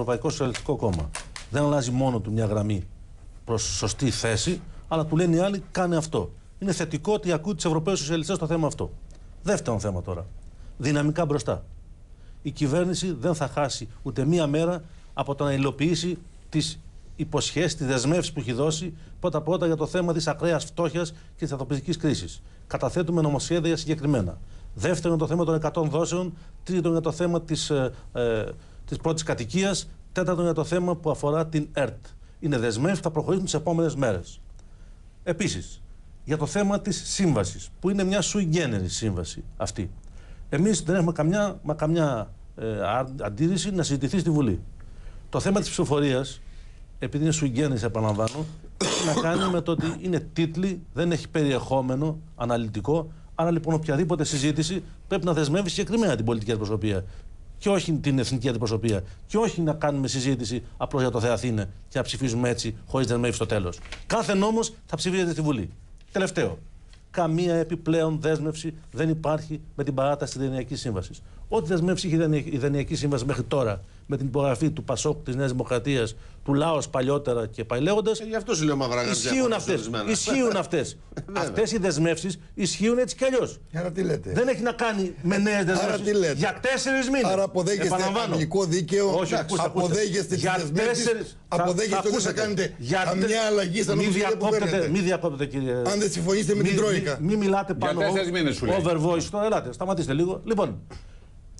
Ευρωπαϊκό Σοσιαλιστικό Κόμμα δεν αλλάζει μόνο του μια γραμμή προς σωστή θέση, αλλά του λένε οι άλλοι κάνε αυτό. Είναι θετικό ότι ακούει τους Ευρωπαίους Σοσιαλιστές στο θέμα αυτό. Δεύτερο θέμα τώρα. Δυναμικά μπροστά. Η κυβέρνηση δεν θα χάσει ούτε μία μέρα από το να υλοποιήσει τις υποσχέσεις, τις δεσμεύσεις που έχει δώσει πρώτα-πρώτα για το θέμα της ακραίας φτώχειας και της ανθρωπιστικής κρίσης. Καταθέτουμε νομοσχέδια συγκεκριμένα. Δεύτερον, το θέμα των 100 δόσεων. Τρίτον, για το θέμα της ε, ε, της πρώτης κατοικίας. Τέταρτον, για το θέμα που αφορά την ΕΡΤ. Είναι δεσμεύσει που θα προχωρήσουν τις επόμενες μέρες. Επίσης, για το θέμα της σύμβασης, που είναι μια sui generis σύμβαση αυτή. Εμείς δεν έχουμε καμιά, μα καμιά ε, αντίρρηση να συζητηθεί στη Βουλή. Το θέμα της ψηφοφορίας, επειδή είναι sui generis, επαναλαμβάνω, έχει να κάνει με το ότι είναι τίτλοι, δεν έχει περιεχόμενο αναλυτικό. Άρα λοιπόν οποιαδήποτε συζήτηση πρέπει να δεσμεύει συγκεκριμένα την πολιτική αντιπροσωπεία και όχι την εθνική αντιπροσωπεία. Και όχι να κάνουμε συζήτηση απλώς για το Θεαθήνε και να ψηφίζουμε έτσι χωρίς δεσμεύσει στο τέλος. Κάθε νόμος θα ψηφίζεται στη Βουλή. Τελευταίο. Καμία επιπλέον δέσμευση δεν υπάρχει με την παράταση της Δενειακή Σύμβασης. Ό,τι δεσμεύσει είχε η Δενειακή Σύμβαση μέχρι τώρα με την υπογραφή του Πασόκ της Νέας Δημοκρατίας, του Λάος παλιότερα και παλαιόγοντα. Ε, γι' αυτό σου λέω Μαυράγα. Ισχύουν αυτές. Ισχύουν αυτές. Αυτές οι δεσμεύσεις ισχύουν έτσι κι αλλιώς. Άρα τι λέτε; Δεν έχει να κάνει με νέες δεσμεύσεις. Για τέσσερις μήνες. Άρα αποδέχεστε αγγλικό δίκαιο. Όχι, ακούστε, αποδέχεστε τις δεσμεύσεις. Αποδέχεστε ότι θα κάνετε για καμιά αλλαγή στα νομοσχέδια που φέρνετε. Μην διακόπτετε, κύριε. Αν δεν συμφωνήσετε με την Τρόικα. Μην μιλάτε πάνω. Για τέσσερις μήνες σου λέει. Overvoice. Τώρα ελάτε, σταματήστε λίγο. Λοιπόν,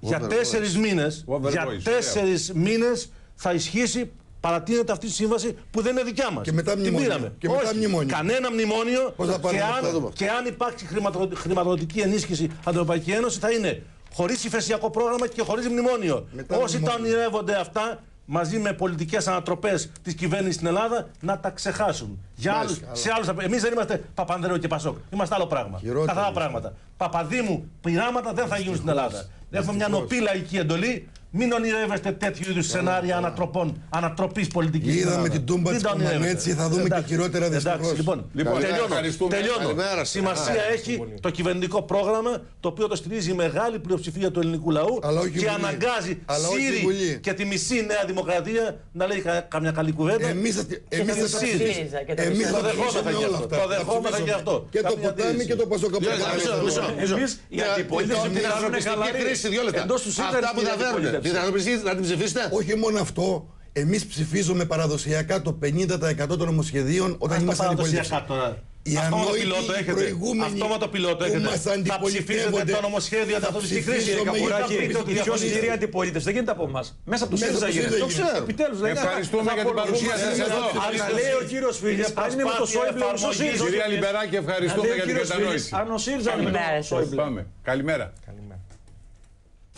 για τέσσερις μήνες. Για τέσσερις μήνες θα ισχύσει παρατείνεται αυτή η σύμβαση που δεν είναι δικιά μας. Και μετά μνημόνιο. πήραμε. Και μετά Όχι, μνημόνιο. Κανένα μνημόνιο. Πώς θα πάρουμε και, αυτά, αν, δούμε. και αν υπάρξει χρηματοδο- χρηματοδοτική ενίσχυση από την Ευρωπαϊκή Ένωση θα είναι χωρίς υφεσιακό πρόγραμμα και χωρίς μνημόνιο. Μετά Όσοι τα μνημόνιο. ονειρεύονται αυτά μαζί με πολιτικές ανατροπές της κυβέρνησης στην Ελλάδα να τα ξεχάσουν. Για άλλους, Μάλιστα, σε άλλους. Εμείς δεν είμαστε Παπανδρέου και Πασόκ. Είμαστε άλλο πράγμα. Χειρότερο Καθαρά είναι. πράγματα. Παπαδήμου πειράματα δεν θα γίνουν στην Ελλάδα. Έχουμε μια νοπή λαϊκή εντολή. Μην ονειρεύεστε τέτοιου είδους σενάρια ανατροπών, ανατροπής πολιτικής. Είδαμε την τούμπα της Κομμανέτση, θα δούμε και χειρότερα δυστυχώς. Εντάξει, λοιπόν, Λοιπόν, τελειώνω. ευχαριστούμε. τελειώνω. Καλημέρα σας. Σημασία έχει το κυβερνητικό πρόγραμμα, το οποίο το στηρίζει η μεγάλη πλειοψηφία του ελληνικού λαού Αλλά όχι η και Βουλή. αναγκάζει Αλλά όχι η Σύρι Βουλή. και τη μισή Νέα Δημοκρατία να λέει κα- καμιά καλή κουβέντα. Εμείς θα, εμείς το θα, ΣΥΡΙΖΑ ΣΥΡΙΖΑ και το εμείς Το θα δεχόμεθα ψηφίσουμε και όλα αυτό. αυτά. Το Θα δεχόμεθα ψηφίσουμε. και αυτό. Και το Καμία ποτάμι αντίρρηση. και το πασόκ. Δύο λεπτά, μισό, μισό, μισό. Εμείς η Για- αντιπολίτευση για- την για- ανθρωπιστική ανθρωπιστική κρίση, δύο λεπτά. Εντός του ΣΥΡΙΖΑ Αυτά που είναι θα η φέρουν. αντιπολίτευση. Την ανθρωπιστική να την ψηφίσετε. Όχι μόνο αυτό, εμείς ψηφίζουμε παραδοσιακά το 50% των νομοσχεδίων όταν Αυτό είμαστε αντιπολίτευση. παραδοσιακά τώρα. Οι Αυτόματο ανόητοι, πιλότο οι έχετε. προηγούμενοι Αυτόματο πιλότο που έχετε. μας Θα ψηφίσετε αντιπολιτεύονται, το νομοσχέδιο για θα την ανθρωπιστική κρίση. ψηφίσουμε Καπουράκη, για Καπουράκη, πείτε ότι η πιο διαφωνείτε. ισχυρή αντιπολίτευση δεν γίνεται από εμάς. Μέσα από το Μέσα ΣΥΡΙΖΑ από το γίνεται. ΣΥΡΙΖΑ Το ξέρω. Επιτέλους δεν Ευχαριστούμε για την παρουσία σας εδώ. Αν λέει ο κύριος Φίλη, αν είναι με το Σόιμπλε ο ΣΥΡΙΖΑ. Κυρία Λιμπεράκη, ευχαριστούμε για την κατανόηση. Αν ο ΣΥΡΙΖΑ είναι με Καλημέρα το σας. Σόιμπλε. Πάμε. Καλημέρα. Καλημέρα.